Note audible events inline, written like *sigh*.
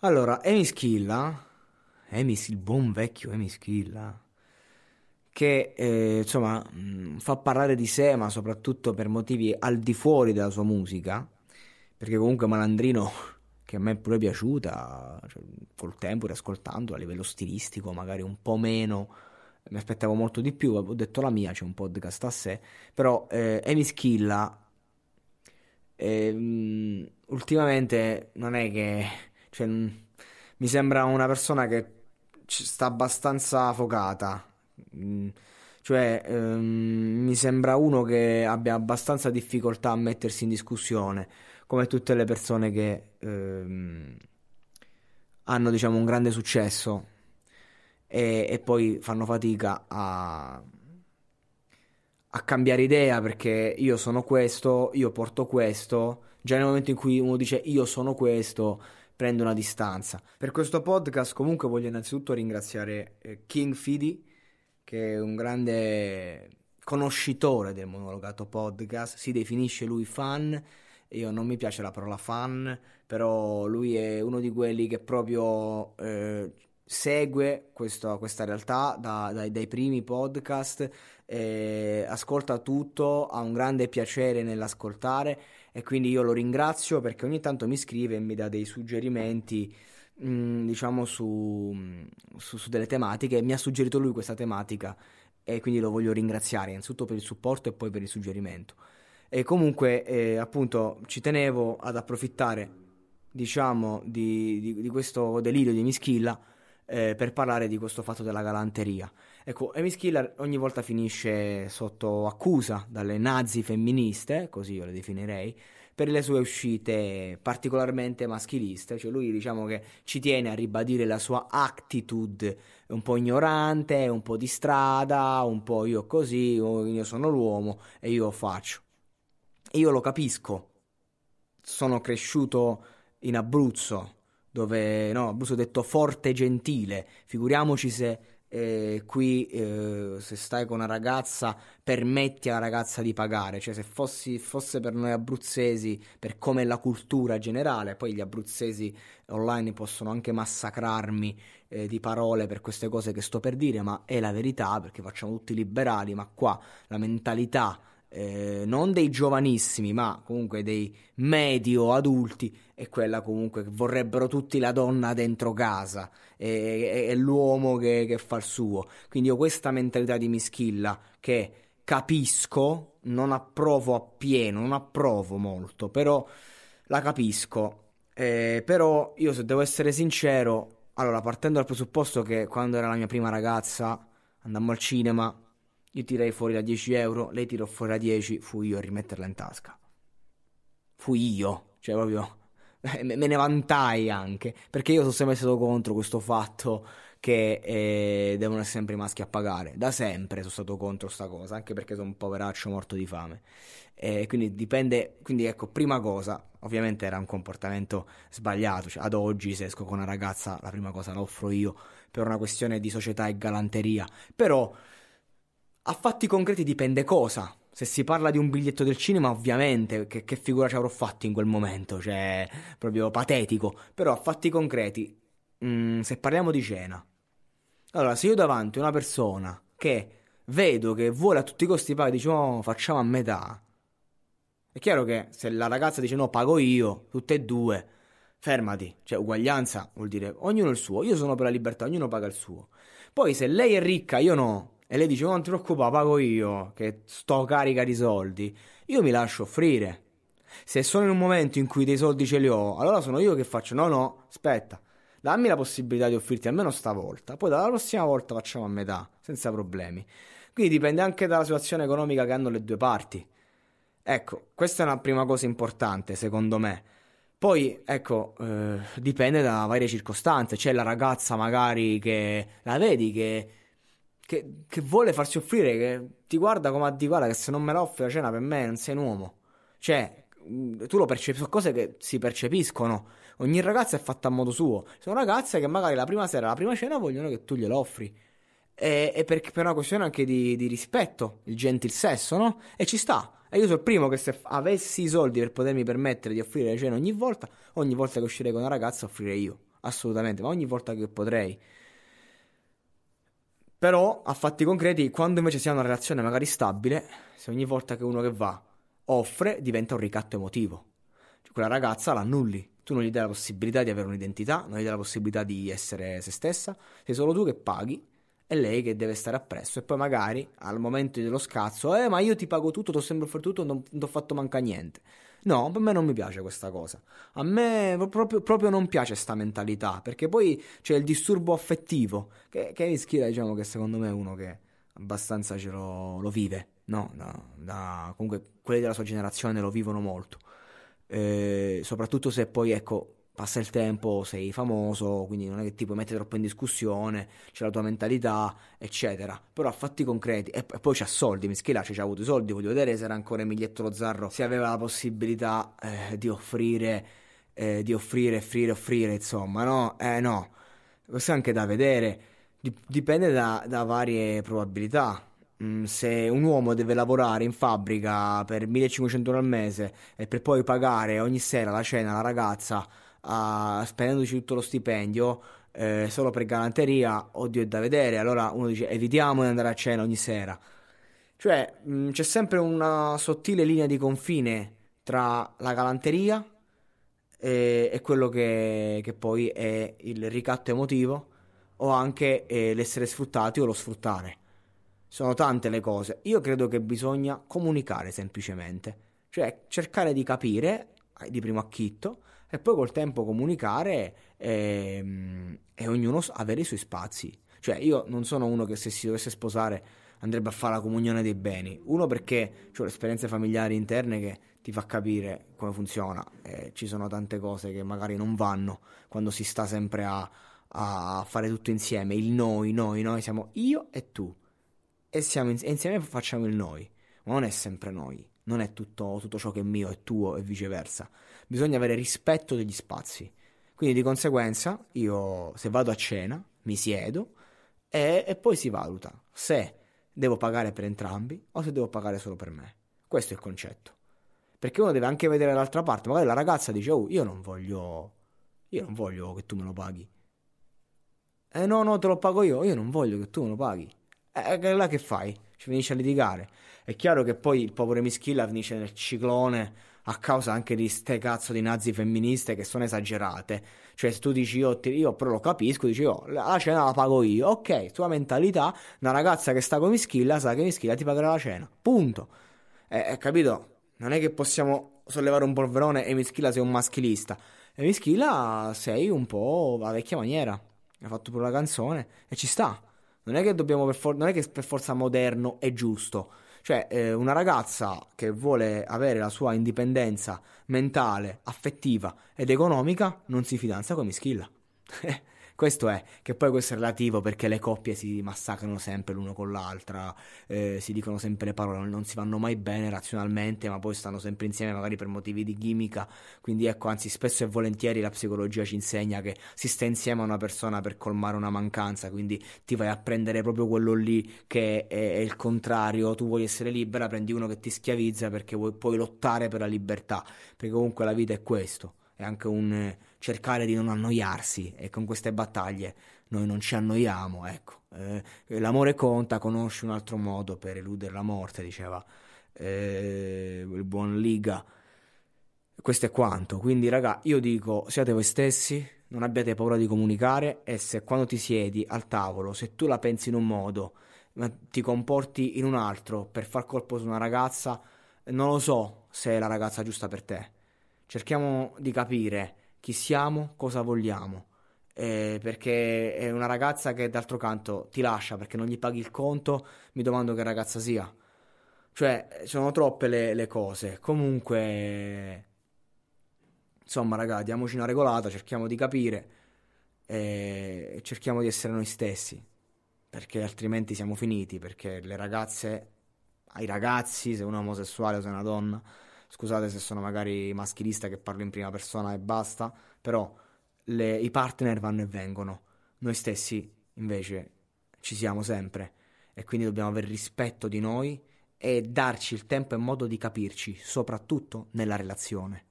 Allora, Amy Schilla, Amy, il buon vecchio Amy Schilla, che eh, insomma fa parlare di sé, ma soprattutto per motivi al di fuori della sua musica, perché comunque Malandrino, *laughs* che a me è pure piaciuta, cioè, col tempo, riascoltando a livello stilistico, magari un po' meno, mi aspettavo molto di più, ho detto la mia, c'è un podcast a sé, però eh, Amy Schilla eh, ultimamente non è che cioè, mi sembra una persona che sta abbastanza focata. Mm, cioè, ehm, mi sembra uno che abbia abbastanza difficoltà a mettersi in discussione, come tutte le persone che ehm, hanno, diciamo, un grande successo e, e poi fanno fatica a, a cambiare idea perché io sono questo, io porto questo. Già nel momento in cui uno dice io sono questo, prende una distanza. Per questo podcast comunque voglio innanzitutto ringraziare eh, King Fidi, che è un grande conoscitore del monologato podcast, si definisce lui fan. Io non mi piace la parola fan, però lui è uno di quelli che proprio eh, segue questo, questa realtà da, dai, dai, primi podcast, eh, ascolta tutto, ha un grande piacere nell'ascoltare e quindi io lo ringrazio perché ogni tanto mi scrive e mi dà dei suggerimenti mm, diciamo su, su, su, delle tematiche. Mi ha suggerito lui questa tematica e quindi lo voglio ringraziare innanzitutto per il supporto e poi per il suggerimento. E comunque eh, appunto ci tenevo ad approfittare diciamo di, di, di questo delirio di Mischilla eh, per parlare di questo fatto della galanteria. Ecco, Amy Skiller ogni volta finisce sotto accusa dalle nazi femministe, così io le definirei, per le sue uscite particolarmente maschiliste, cioè lui diciamo che ci tiene a ribadire la sua attitude un po' ignorante, un po' di strada, un po' io così, io sono l'uomo e io faccio. Io lo capisco, sono cresciuto in Abruzzo, dove no, Abruzzo è detto forte e gentile, figuriamoci se eh, qui eh, se stai con una ragazza permetti alla ragazza di pagare, cioè se fossi, fosse per noi abruzzesi, per come è la cultura generale, poi gli abruzzesi online possono anche massacrarmi eh, di parole per queste cose che sto per dire, ma è la verità perché facciamo tutti liberali, ma qua la mentalità eh, non dei giovanissimi, ma comunque dei medio adulti, è quella comunque che vorrebbero tutti la donna dentro casa e l'uomo che, che, fa il suo. Quindi ho questa mentalità di mischilla che capisco, non approvo appieno, non approvo molto, però la capisco. Eh, però io se devo essere sincero, allora partendo dal presupposto che quando era la mia prima ragazza andammo al cinema io tirei fuori da 10 euro, lei tirò fuori da 10, fui io a rimetterla in tasca. Fui io, cioè proprio me ne vantai anche, perché io sono sempre stato contro questo fatto che eh, devono essere sempre i maschi a pagare. Da sempre sono stato contro questa cosa, anche perché sono un poveraccio morto di fame. E quindi dipende, quindi ecco, prima cosa, ovviamente era un comportamento sbagliato, cioè ad oggi se esco con una ragazza la prima cosa la offro io per una questione di società e galanteria, però a fatti concreti dipende cosa. Se si parla di un biglietto del cinema, ovviamente, che, che figura ci avrò fatto in quel momento, cioè, proprio patetico. Però a fatti concreti, mh, mm, se parliamo di cena. Allora, se io davanti a una persona che vedo che vuole a tutti i costi pagare, dice, oh, facciamo a metà. È chiaro che se la ragazza dice no, pago io, tutte e due, fermati. Cioè, uguaglianza vuol dire ognuno il suo. Io sono per la libertà, ognuno paga il suo. Poi se lei è ricca, io no. E lei dice: Non ti preoccupare, pago io, che sto carica di soldi. Io mi lascio offrire. Se sono in un momento in cui dei soldi ce li ho, allora sono io che faccio: No, no, aspetta, dammi la possibilità di offrirti almeno stavolta. Poi dalla prossima volta facciamo a metà, senza problemi. Quindi dipende anche dalla situazione economica che hanno le due parti. Ecco, questa è una prima cosa importante, secondo me. Poi, ecco, eh, dipende da varie circostanze. C'è la ragazza magari che la vedi che che, che, vuole farsi offrire, che ti guarda come a di guarda che se non me la offri la cena per me non sei un uomo. Cioè, mm, tu lo percepisci, sono cose che si percepiscono. Ogni ragazza è fatta a modo suo. Sono ragazze che magari la prima sera, la prima cena vogliono che tu glielo offri. E, e per, per, una questione anche di, di, rispetto, il gentil sesso, no? E ci sta. E io sono il primo che se avessi i soldi per potermi permettere di offrire le cene ogni volta, ogni volta che uscirei con una ragazza offrirei io assolutamente, ma ogni volta che potrei. Però a fatti concreti, quando invece si ha una relazione magari stabile, se ogni volta che uno che va offre, diventa un ricatto emotivo. Cioè, quella ragazza l'annulli, tu non gli dai la possibilità di avere un'identità, non gli dai la possibilità di essere se stessa, sei solo tu che paghi è lei che deve stare appresso e poi magari al momento dello scazzo, eh ma io ti pago tutto, ti ho sempre offerto tutto, non ti ho fatto manca niente. No, per me non mi piace questa cosa. A me proprio, proprio non piace questa mentalità, perché poi c'è il disturbo affettivo, che, che Ischira diciamo che secondo me è uno che abbastanza ce lo, lo vive, no? Da, da, comunque quelli della sua generazione lo vivono molto. Eh, soprattutto se poi, ecco, passa il tempo, sei famoso, quindi non è che ti puoi mettere troppo in discussione, c'è la tua mentalità, eccetera. Però a fatti concreti, e, poi c'ha soldi, Mischela c'ha avuto i soldi, voglio vedere se era ancora Emilietto lo Zarro, se aveva la possibilità eh, di offrire, eh, di offrire, offrire, offrire, insomma, no? Eh no, questo è anche da vedere, dipende da, da varie probabilità. Mm, se un uomo deve lavorare in fabbrica per 1500 euro al mese e per poi pagare ogni sera la cena alla ragazza a, spendendoci tutto lo stipendio eh, solo per galanteria, oddio è da vedere, allora uno dice evitiamo di andare a cena ogni sera. Cioè mh, c'è sempre una sottile linea di confine tra la galanteria e, e quello che, che, poi è il ricatto emotivo o anche eh, l'essere sfruttati o lo sfruttare. Sono tante le cose. Io credo che bisogna comunicare semplicemente, cioè cercare di capire eh, di primo acchitto e poi col tempo comunicare e, ehm, e ognuno avere i suoi spazi. Cioè io non sono uno che se si dovesse sposare andrebbe a fare la comunione dei beni. Uno perché ho le esperienze familiari interne che ti fa capire come funziona. Eh, ci sono tante cose che magari non vanno quando si sta sempre a, a fare tutto insieme. Il noi, noi, noi siamo io e tu. E, in, e insieme facciamo il noi. Ma non è sempre noi. Non è tutto, tutto ciò che è mio è tuo e viceversa bisogna avere rispetto degli spazi. Quindi di conseguenza io se vado a cena mi siedo e, e poi si valuta se devo pagare per entrambi o se devo pagare solo per me. Questo è il concetto. Perché uno deve anche vedere l'altra parte. Magari la ragazza dice, oh, io non voglio... Io non voglio che tu me lo paghi. Eh no, no, te lo pago io. Io non voglio che tu me lo paghi. E eh, là che fai? Ci finisce a litigare. È chiaro che poi il povero Mischilla finisce nel ciclone a causa anche di ste cazzo di nazi femministe che sono esagerate. Cioè, se tu dici io, ti, io però lo capisco, dici io, la cena la pago io. Ok, tua mentalità, una ragazza che sta con Mischilla sa che Mischilla ti pagherà la cena. Punto. Eh, eh, capito? Non è che possiamo sollevare un polverone e Mischilla sei un maschilista. E Mischilla sei un po' la vecchia maniera. Ha fatto pure la canzone e ci sta. Non è che for- non è che per forza moderno è giusto. Cioè, eh, una ragazza che vuole avere la sua indipendenza mentale, affettiva ed economica non si fidanza con Mischilla. *laughs* Questo è, che poi questo è relativo perché le coppie si massacrano sempre l'uno con l'altra, eh, si dicono sempre le parole, non si vanno mai bene razionalmente, ma poi stanno sempre insieme magari per motivi di chimica. Quindi ecco, anzi, spesso e volentieri la psicologia ci insegna che si sta insieme a una persona per colmare una mancanza, quindi ti vai a prendere proprio quello lì che è, è il contrario, tu vuoi essere libera, prendi uno che ti schiavizza perché vuoi, puoi lottare per la libertà, perché comunque la vita è questo, è anche un cercare di non annoiarsi e con queste battaglie noi non ci annoiamo, ecco. Eh, l'amore conta, conosci un altro modo per eludere la morte, diceva eh, il buon Liga. Questo è quanto, quindi raga, io dico siate voi stessi, non abbiate paura di comunicare e se quando ti siedi al tavolo, se tu la pensi in un modo, ma ti comporti in un altro per far colpo su una ragazza, non lo so se è la ragazza giusta per te. Cerchiamo di capire chi siamo, cosa vogliamo. Eh, perché è una ragazza che d'altro canto ti lascia perché non gli paghi il conto, mi domando che ragazza sia. Cioè, sono troppe le, le cose. Comunque, insomma, raga, diamoci una regolata, cerchiamo di capire e cerchiamo di essere noi stessi, perché altrimenti siamo finiti, perché le ragazze, ai ragazzi, se uno è omosessuale o se è una donna, Scusate se sono magari maschilista che parlo in prima persona e basta, però le, i partner vanno e vengono. Noi stessi invece ci siamo sempre e quindi dobbiamo avere rispetto di noi e darci il tempo e modo di capirci, soprattutto nella relazione.